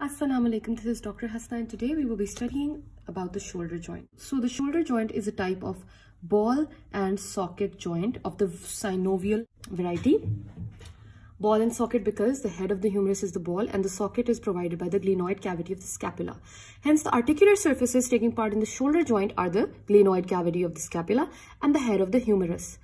Assalamu alaikum, this is Dr. Hasna and today we will be studying about the shoulder joint. So the shoulder joint is a type of ball and socket joint of the synovial variety. Ball and socket because the head of the humerus is the ball and the socket is provided by the glenoid cavity of the scapula. Hence the articular surfaces taking part in the shoulder joint are the glenoid cavity of the scapula and the head of the humerus.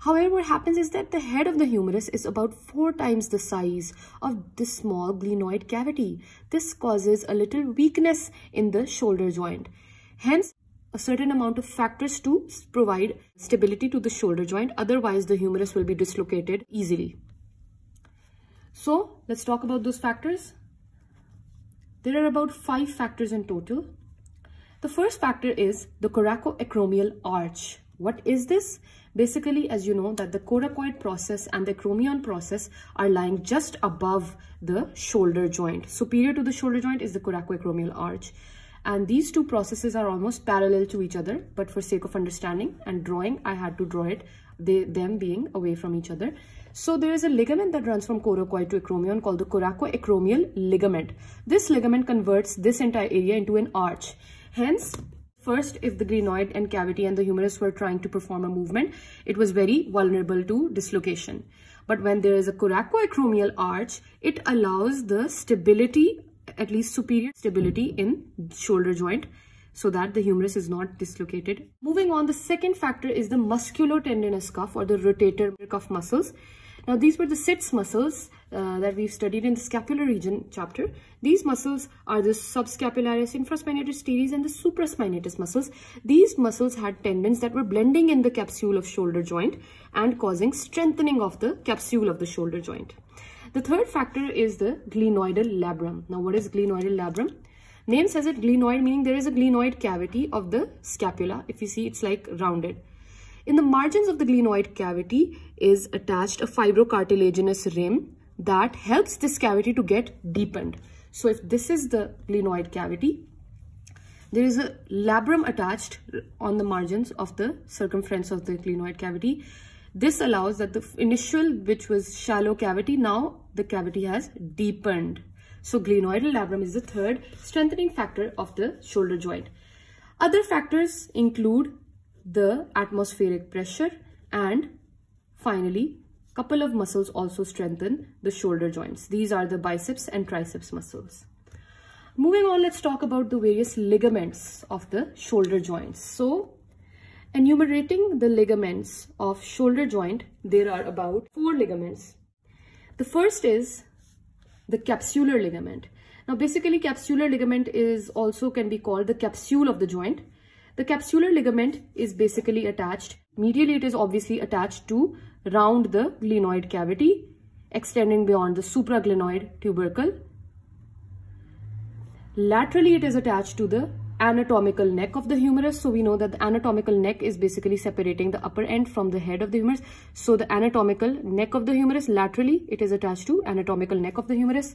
However, what happens is that the head of the humerus is about four times the size of this small glenoid cavity. This causes a little weakness in the shoulder joint. Hence, a certain amount of factors to provide stability to the shoulder joint. Otherwise, the humerus will be dislocated easily. So, let's talk about those factors. There are about five factors in total. The first factor is the coracoacromial arch. What is this? Basically, as you know, that the coracoid process and the acromion process are lying just above the shoulder joint. Superior to the shoulder joint is the coracoacromial arch. And these two processes are almost parallel to each other, but for sake of understanding and drawing, I had to draw it, they, them being away from each other. So there is a ligament that runs from coracoid to acromion called the coracoacromial ligament. This ligament converts this entire area into an arch. Hence, First, if the glenoid and cavity and the humerus were trying to perform a movement, it was very vulnerable to dislocation. But when there is a coracoacromial arch, it allows the stability, at least superior stability in shoulder joint so that the humerus is not dislocated. Moving on, the second factor is the musculotendinous cuff or the rotator cuff muscles. Now, these were the SITS muscles uh, that we've studied in the scapular region chapter. These muscles are the subscapularis, infraspinatus teres, and the supraspinatus muscles. These muscles had tendons that were blending in the capsule of shoulder joint and causing strengthening of the capsule of the shoulder joint. The third factor is the glenoidal labrum. Now, what is glenoidal labrum? Name says it glenoid, meaning there is a glenoid cavity of the scapula. If you see, it's like rounded. In the margins of the glenoid cavity is attached a fibrocartilaginous rim that helps this cavity to get deepened. So if this is the glenoid cavity, there is a labrum attached on the margins of the circumference of the glenoid cavity. This allows that the initial, which was shallow cavity, now the cavity has deepened. So glenoidal labrum is the third strengthening factor of the shoulder joint. Other factors include the atmospheric pressure and finally couple of muscles also strengthen the shoulder joints. These are the biceps and triceps muscles. Moving on, let's talk about the various ligaments of the shoulder joints. So, enumerating the ligaments of shoulder joint, there are about four ligaments. The first is the capsular ligament. Now, basically, capsular ligament is also can be called the capsule of the joint. The capsular ligament is basically attached. Medially, it is obviously attached to round the glenoid cavity, extending beyond the supraglenoid tubercle. Laterally, it is attached to the anatomical neck of the humerus. So we know that the anatomical neck is basically separating the upper end from the head of the humerus. So the anatomical neck of the humerus, laterally, it is attached to anatomical neck of the humerus.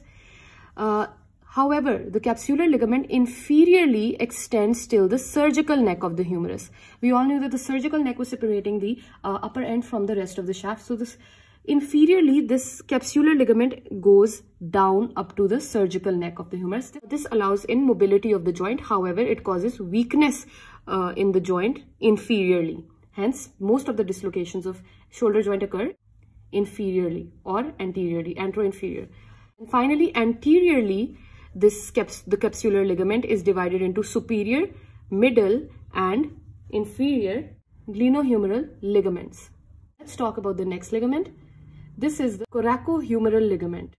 Uh, However, the capsular ligament inferiorly extends till the surgical neck of the humerus. We all knew that the surgical neck was separating the uh, upper end from the rest of the shaft. So this inferiorly, this capsular ligament goes down up to the surgical neck of the humerus. This allows in mobility of the joint. However, it causes weakness uh, in the joint inferiorly. Hence, most of the dislocations of shoulder joint occur inferiorly or anteriorly, anteroinferior. And finally, anteriorly, this caps the capsular ligament is divided into superior, middle and inferior glenohumeral ligaments. Let's talk about the next ligament. This is the coracohumeral ligament.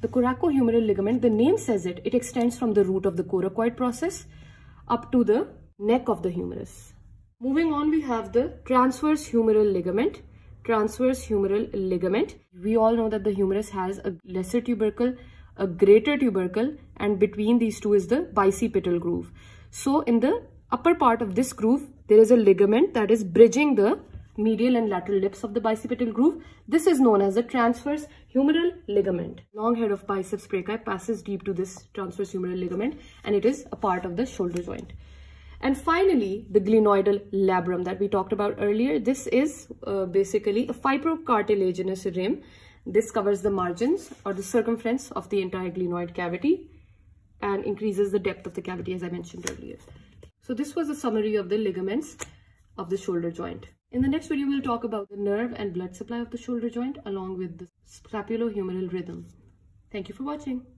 The coracohumeral ligament, the name says it, it extends from the root of the coracoid process up to the neck of the humerus. Moving on, we have the transverse humeral ligament. Transverse humeral ligament. We all know that the humerus has a lesser tubercle a greater tubercle and between these two is the bicipital groove. So in the upper part of this groove, there is a ligament that is bridging the medial and lateral lips of the bicipital groove. This is known as the transverse humeral ligament. Long head of biceps brachii passes deep to this transverse humeral ligament and it is a part of the shoulder joint. And finally, the glenoidal labrum that we talked about earlier. This is uh, basically a fibrocartilaginous rim This covers the margins or the circumference of the entire glenoid cavity and increases the depth of the cavity as I mentioned earlier. So this was a summary of the ligaments of the shoulder joint. In the next video, we'll talk about the nerve and blood supply of the shoulder joint along with the scapulohumeral rhythm. Thank you for watching.